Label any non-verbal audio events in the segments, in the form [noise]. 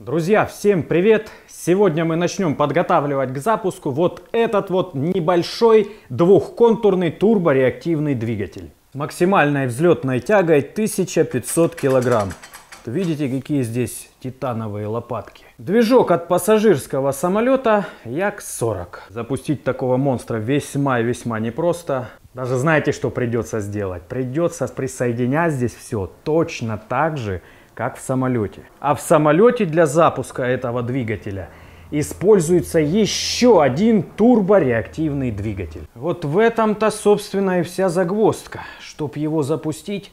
Друзья, всем привет! Сегодня мы начнем подготавливать к запуску вот этот вот небольшой двухконтурный турбореактивный двигатель. Максимальной взлетной тягой 1500 килограмм. Видите, какие здесь титановые лопатки. Движок от пассажирского самолета Як-40. Запустить такого монстра весьма-весьма непросто. Даже знаете, что придется сделать? Придется присоединять здесь все точно так же, как в самолете. А в самолете для запуска этого двигателя используется еще один турбореактивный двигатель. Вот в этом-то, собственно, и вся загвоздка. Чтобы его запустить,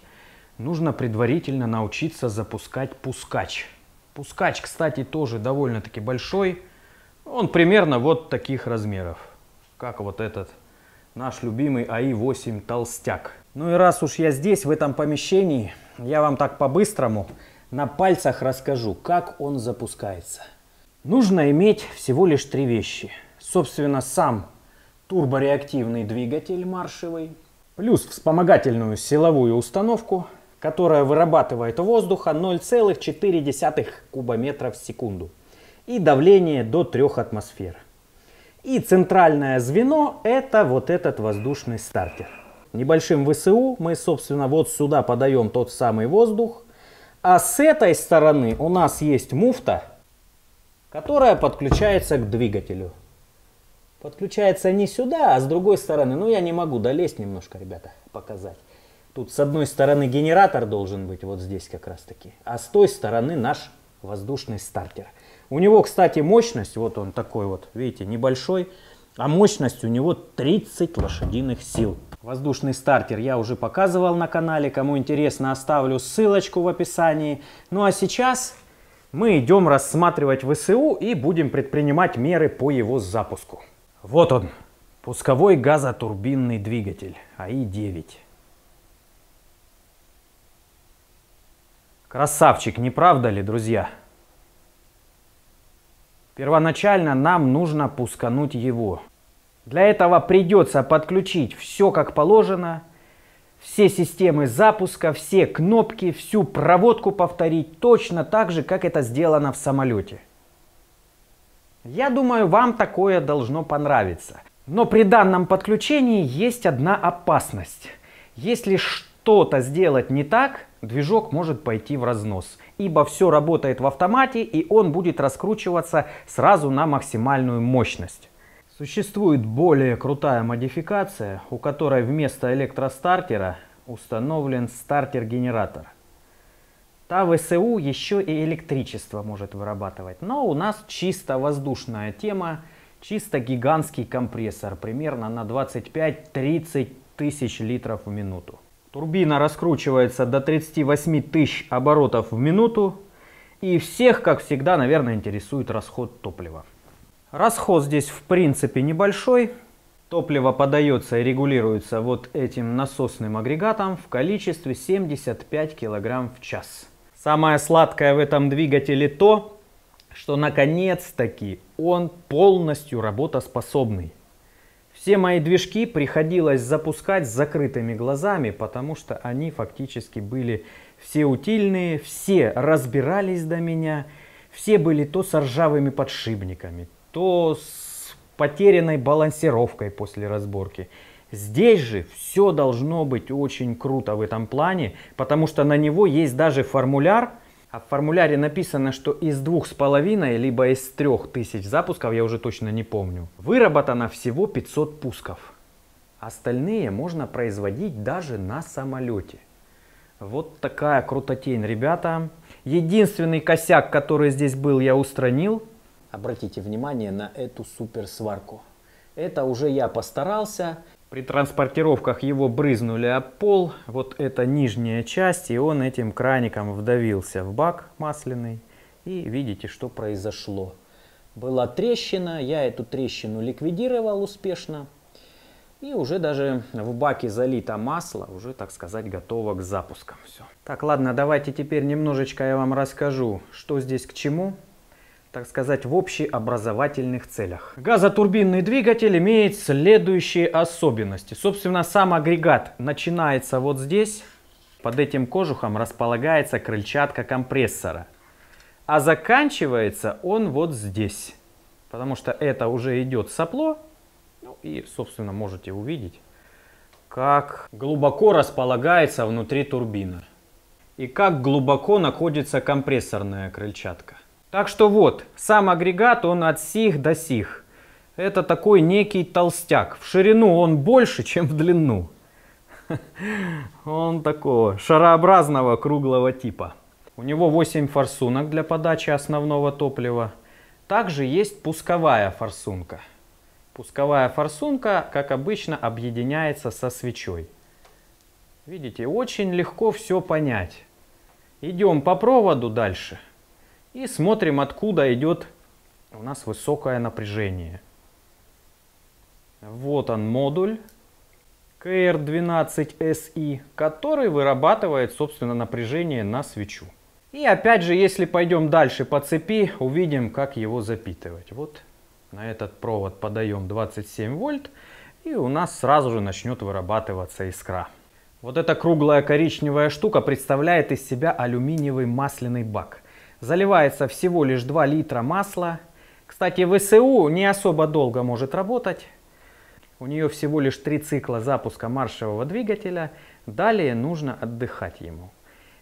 нужно предварительно научиться запускать пускач. Пускач, кстати, тоже довольно-таки большой. Он примерно вот таких размеров, как вот этот наш любимый АИ-8 толстяк. Ну и раз уж я здесь, в этом помещении, я вам так по-быстрому на пальцах расскажу, как он запускается. Нужно иметь всего лишь три вещи. Собственно, сам турбореактивный двигатель маршевый, плюс вспомогательную силовую установку, которая вырабатывает воздуха 0,4 кубометра в секунду и давление до 3 атмосфер. И центральное звено это вот этот воздушный стартер. Небольшим ВСУ мы, собственно, вот сюда подаем тот самый воздух, а с этой стороны у нас есть муфта, которая подключается к двигателю. Подключается не сюда, а с другой стороны. Ну, я не могу долезть немножко, ребята, показать. Тут с одной стороны генератор должен быть, вот здесь как раз таки. А с той стороны наш воздушный стартер. У него, кстати, мощность, вот он такой вот, видите, небольшой. А мощность у него 30 лошадиных сил. Воздушный стартер я уже показывал на канале. Кому интересно, оставлю ссылочку в описании. Ну а сейчас мы идем рассматривать ВСУ и будем предпринимать меры по его запуску. Вот он, пусковой газотурбинный двигатель АИ-9. Красавчик, не правда ли, друзья? Первоначально нам нужно пускануть его. Для этого придется подключить все как положено, все системы запуска, все кнопки, всю проводку повторить точно так же, как это сделано в самолете. Я думаю, вам такое должно понравиться. Но при данном подключении есть одна опасность. Если что-то сделать не так, движок может пойти в разнос. Ибо все работает в автомате и он будет раскручиваться сразу на максимальную мощность. Существует более крутая модификация, у которой вместо электростартера установлен стартер-генератор. Та ВСУ еще и электричество может вырабатывать, но у нас чисто воздушная тема, чисто гигантский компрессор, примерно на 25-30 тысяч литров в минуту. Турбина раскручивается до 38 тысяч оборотов в минуту, и всех, как всегда, наверное, интересует расход топлива. Расход здесь в принципе небольшой. Топливо подается и регулируется вот этим насосным агрегатом в количестве 75 кг в час. Самое сладкое в этом двигателе то, что наконец-таки он полностью работоспособный. Все мои движки приходилось запускать с закрытыми глазами, потому что они фактически были все утильные, все разбирались до меня, все были то с ржавыми подшипниками, то с потерянной балансировкой после разборки. Здесь же все должно быть очень круто в этом плане, потому что на него есть даже формуляр, а в формуляре написано, что из двух с половиной, либо из трех тысяч запусков, я уже точно не помню, выработано всего 500 пусков. Остальные можно производить даже на самолете. Вот такая крутотень, ребята. Единственный косяк, который здесь был, я устранил. Обратите внимание на эту суперсварку. Это уже я постарался. При транспортировках его брызнули об пол. Вот это нижняя часть, и он этим краником вдавился в бак масляный. И видите, что произошло. Была трещина, я эту трещину ликвидировал успешно. И уже даже в баке залито масло, уже, так сказать, готово к запускам. Все. Так, ладно, давайте теперь немножечко я вам расскажу, что здесь к чему так сказать, в общеобразовательных целях. Газотурбинный двигатель имеет следующие особенности. Собственно, сам агрегат начинается вот здесь. Под этим кожухом располагается крыльчатка компрессора. А заканчивается он вот здесь. Потому что это уже идет сопло. Ну и, собственно, можете увидеть, как глубоко располагается внутри турбина. И как глубоко находится компрессорная крыльчатка. Так что вот, сам агрегат, он от сих до сих. Это такой некий толстяк. В ширину он больше, чем в длину. Он такого шарообразного круглого типа. У него 8 форсунок для подачи основного топлива. Также есть пусковая форсунка. Пусковая форсунка, как обычно, объединяется со свечой. Видите, очень легко все понять. Идем по проводу дальше и смотрим, откуда идет у нас высокое напряжение. Вот он модуль KR12SI, который вырабатывает, собственно, напряжение на свечу. И опять же, если пойдем дальше по цепи, увидим, как его запитывать. Вот на этот провод подаем 27 вольт, и у нас сразу же начнет вырабатываться искра. Вот эта круглая коричневая штука представляет из себя алюминиевый масляный бак. Заливается всего лишь 2 литра масла. Кстати, ВСУ не особо долго может работать. У нее всего лишь 3 цикла запуска маршевого двигателя. Далее нужно отдыхать ему.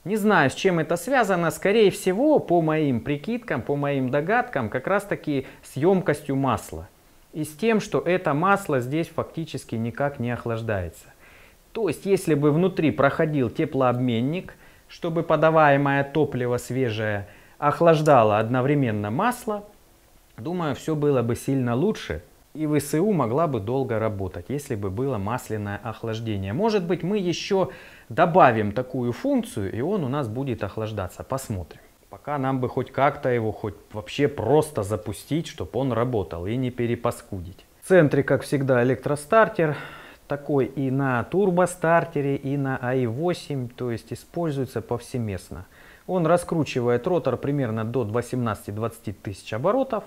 Не знаю, с чем это связано. Скорее всего, по моим прикидкам, по моим догадкам, как раз таки с емкостью масла. И с тем, что это масло здесь фактически никак не охлаждается. То есть, если бы внутри проходил теплообменник, чтобы подаваемое топливо свежее охлаждало одновременно масло, думаю, все было бы сильно лучше. И ВСУ могла бы долго работать, если бы было масляное охлаждение. Может быть, мы еще добавим такую функцию, и он у нас будет охлаждаться. Посмотрим. Пока нам бы хоть как-то его, хоть вообще просто запустить, чтобы он работал и не перепаскудить. В центре, как всегда, электростартер. Такой и на турбостартере, и на АИ-8, то есть используется повсеместно. Он раскручивает ротор примерно до 18-20 тысяч оборотов.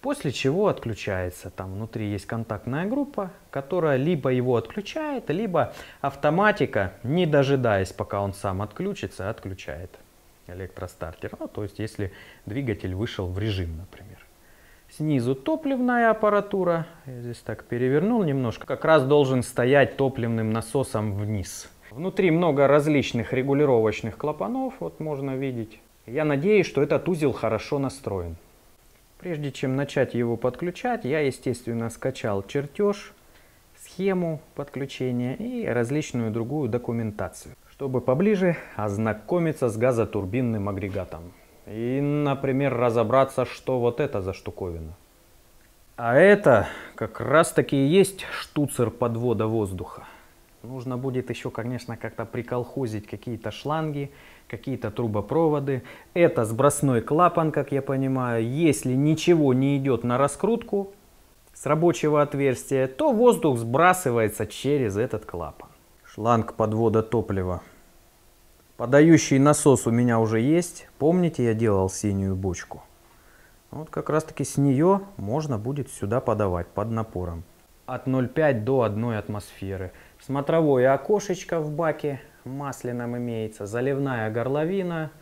После чего отключается. Там внутри есть контактная группа, которая либо его отключает, либо автоматика, не дожидаясь, пока он сам отключится, отключает электростартер. Ну, то есть, если двигатель вышел в режим, например. Снизу топливная аппаратура. Я здесь так перевернул немножко. Как раз должен стоять топливным насосом вниз. Внутри много различных регулировочных клапанов, вот можно видеть. Я надеюсь, что этот узел хорошо настроен. Прежде чем начать его подключать, я, естественно, скачал чертеж, схему подключения и различную другую документацию, чтобы поближе ознакомиться с газотурбинным агрегатом. И, например, разобраться, что вот это за штуковина. А это как раз таки и есть штуцер подвода воздуха. Нужно будет еще, конечно, как-то приколхозить какие-то шланги, какие-то трубопроводы. Это сбросной клапан, как я понимаю. Если ничего не идет на раскрутку с рабочего отверстия, то воздух сбрасывается через этот клапан. Шланг подвода топлива. Подающий насос у меня уже есть. Помните, я делал синюю бочку? Вот как раз таки с нее можно будет сюда подавать под напором. От 0,5 до 1 атмосферы. Смотровое окошечко в баке масляном имеется, заливная горловина,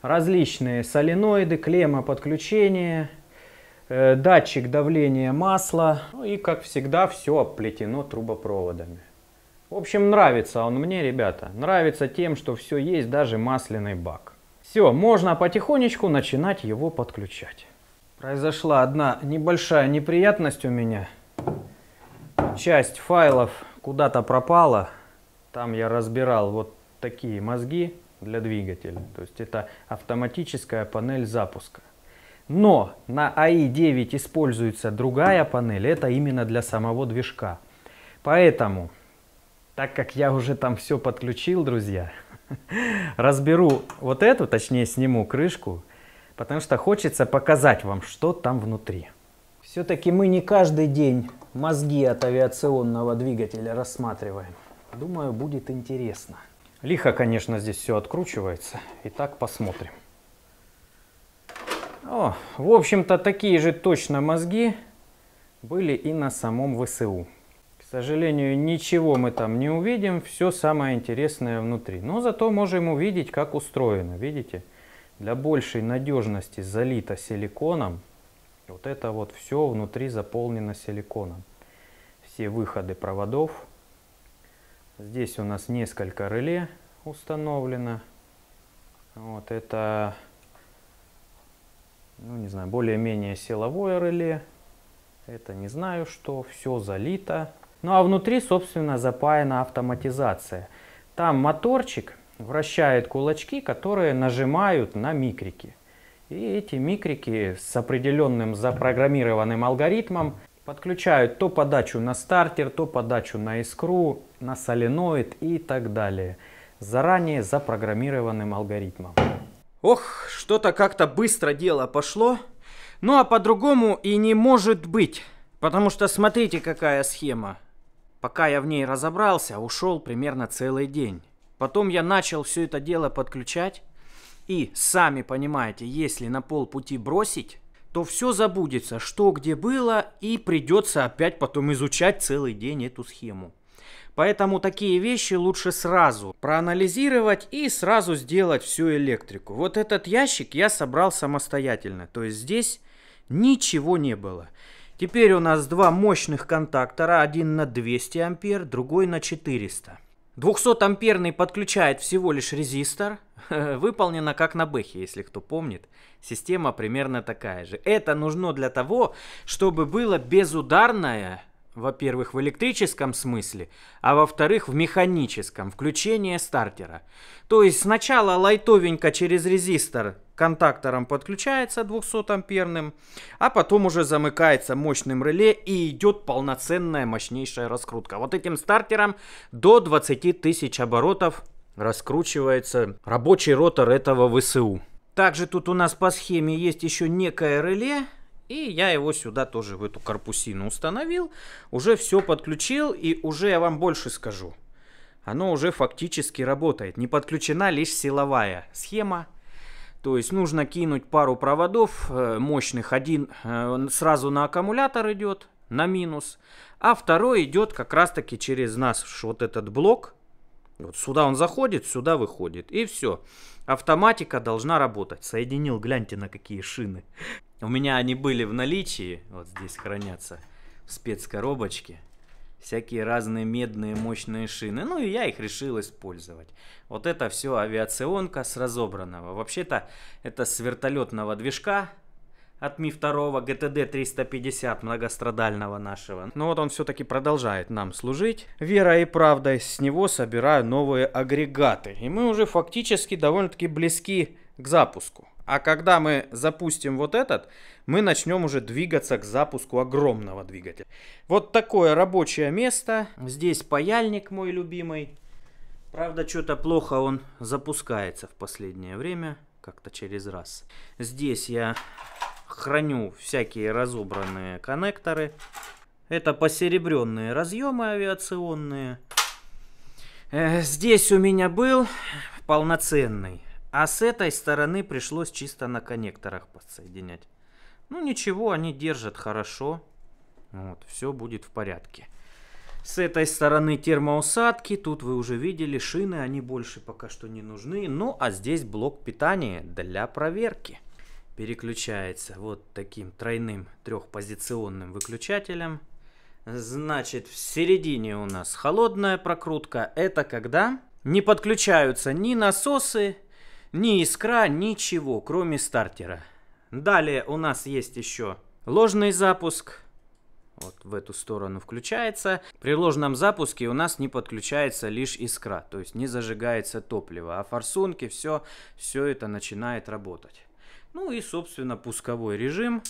различные соленоиды, клемма подключения, э, датчик давления масла. Ну и, как всегда, все оплетено трубопроводами. В общем, нравится он мне, ребята. Нравится тем, что все есть, даже масляный бак. Все, можно потихонечку начинать его подключать. Произошла одна небольшая неприятность у меня. Часть файлов куда-то пропала. Там я разбирал вот такие мозги для двигателя. То есть это автоматическая панель запуска. Но на АИ-9 используется другая панель. Это именно для самого движка. Поэтому, так как я уже там все подключил, друзья, [laughs] разберу вот эту, точнее сниму крышку, потому что хочется показать вам, что там внутри. Все-таки мы не каждый день мозги от авиационного двигателя рассматриваем. Думаю, будет интересно. Лихо, конечно, здесь все откручивается. Итак, посмотрим. О, в общем-то, такие же точно мозги были и на самом ВСУ. К сожалению, ничего мы там не увидим. Все самое интересное внутри. Но зато можем увидеть, как устроено. Видите? Для большей надежности залито силиконом. Вот это вот все внутри заполнено силиконом. Все выходы проводов. Здесь у нас несколько реле установлено. Вот это, ну не знаю, более-менее силовое реле. Это не знаю что, все залито. Ну а внутри, собственно, запаяна автоматизация. Там моторчик вращает кулачки, которые нажимают на микрики. И эти микрики с определенным запрограммированным алгоритмом подключают то подачу на стартер, то подачу на искру, на соленоид и так далее. Заранее запрограммированным алгоритмом. Ох, что-то как-то быстро дело пошло. Ну а по-другому и не может быть. Потому что смотрите, какая схема. Пока я в ней разобрался, ушел примерно целый день. Потом я начал все это дело подключать. И, сами понимаете, если на полпути бросить, то все забудется, что где было, и придется опять потом изучать целый день эту схему. Поэтому такие вещи лучше сразу проанализировать и сразу сделать всю электрику. Вот этот ящик я собрал самостоятельно. То есть здесь ничего не было. Теперь у нас два мощных контактора, один на 200 ампер, другой на 400. 200-амперный подключает всего лишь резистор. [laughs] Выполнено как на Бэхе, если кто помнит. Система примерно такая же. Это нужно для того, чтобы было безударное во-первых, в электрическом смысле, а во-вторых, в механическом, включение стартера. То есть сначала лайтовенько через резистор контактором подключается 200-амперным, а потом уже замыкается мощным реле и идет полноценная мощнейшая раскрутка. Вот этим стартером до 20 тысяч оборотов раскручивается рабочий ротор этого ВСУ. Также тут у нас по схеме есть еще некое реле, и я его сюда тоже в эту корпусину установил. Уже все подключил и уже я вам больше скажу. Оно уже фактически работает. Не подключена лишь силовая схема. То есть нужно кинуть пару проводов э, мощных. Один э, сразу на аккумулятор идет, на минус. А второй идет как раз таки через наш вот этот блок. Вот сюда он заходит, сюда выходит. И все. Автоматика должна работать. Соединил, гляньте на какие шины. У меня они были в наличии, вот здесь хранятся в спецкоробочке. Всякие разные медные мощные шины. Ну и я их решил использовать. Вот это все авиационка с разобранного. Вообще-то это с вертолетного движка от Ми-2 ГТД-350 многострадального нашего. Но вот он все-таки продолжает нам служить. Верой и правдой с него собираю новые агрегаты. И мы уже фактически довольно-таки близки к запуску. А когда мы запустим вот этот, мы начнем уже двигаться к запуску огромного двигателя. Вот такое рабочее место. Здесь паяльник мой любимый. Правда, что-то плохо он запускается в последнее время. Как-то через раз. Здесь я храню всякие разобранные коннекторы. Это посеребренные разъемы авиационные. Э, здесь у меня был полноценный а с этой стороны пришлось чисто на коннекторах подсоединять. Ну ничего, они держат хорошо. Вот, все будет в порядке. С этой стороны термоусадки, тут вы уже видели, шины, они больше пока что не нужны. Ну, а здесь блок питания для проверки. Переключается вот таким тройным трехпозиционным выключателем. Значит, в середине у нас холодная прокрутка. Это когда не подключаются ни насосы, ни искра, ничего, кроме стартера. Далее у нас есть еще ложный запуск. Вот в эту сторону включается. При ложном запуске у нас не подключается лишь искра, то есть не зажигается топливо. А форсунки, все, все это начинает работать. Ну и, собственно, пусковой режим,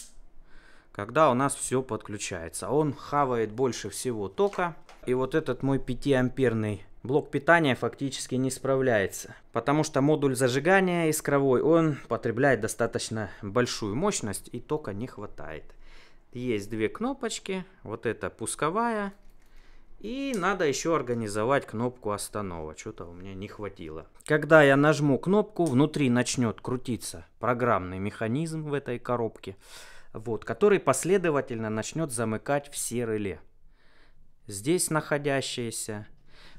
когда у нас все подключается. Он хавает больше всего тока. И вот этот мой 5-амперный блок питания фактически не справляется. Потому что модуль зажигания искровой, он потребляет достаточно большую мощность и тока не хватает. Есть две кнопочки, вот это пусковая. И надо еще организовать кнопку останова. Что-то у меня не хватило. Когда я нажму кнопку, внутри начнет крутиться программный механизм в этой коробке. Вот, который последовательно начнет замыкать все реле. Здесь находящиеся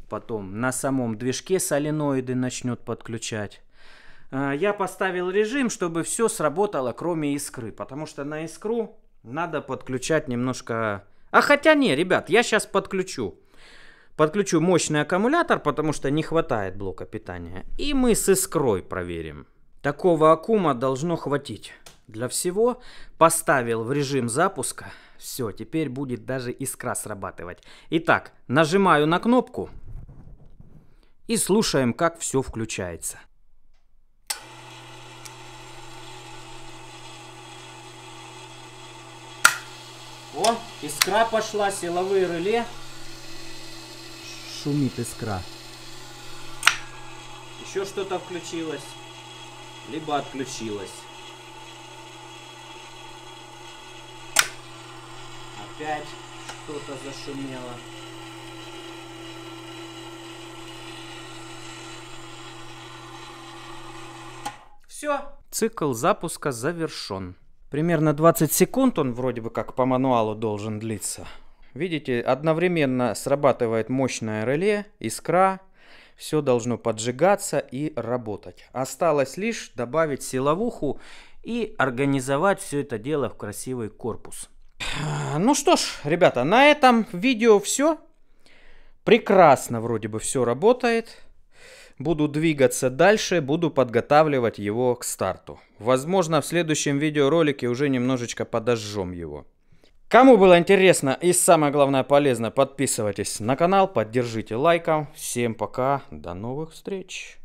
потом на самом движке соленоиды начнет подключать. Э, я поставил режим, чтобы все сработало, кроме искры. Потому что на искру надо подключать немножко... А хотя не, ребят, я сейчас подключу. Подключу мощный аккумулятор, потому что не хватает блока питания. И мы с искрой проверим. Такого аккума должно хватить. Для всего поставил в режим запуска. Все, теперь будет даже искра срабатывать. Итак, нажимаю на кнопку и слушаем, как все включается. О, искра пошла, силовые реле. Шумит искра. Еще что-то включилось. Либо отключилось. Опять что-то зашумело. Все. Цикл запуска завершен. Примерно 20 секунд он вроде бы как по мануалу должен длиться. Видите, одновременно срабатывает мощное реле, искра, все должно поджигаться и работать. Осталось лишь добавить силовуху и организовать все это дело в красивый корпус. Ну что ж, ребята, на этом видео все. Прекрасно вроде бы все работает буду двигаться дальше, буду подготавливать его к старту. Возможно, в следующем видеоролике уже немножечко подожжем его. Кому было интересно и самое главное полезно, подписывайтесь на канал, поддержите лайком. Всем пока, до новых встреч.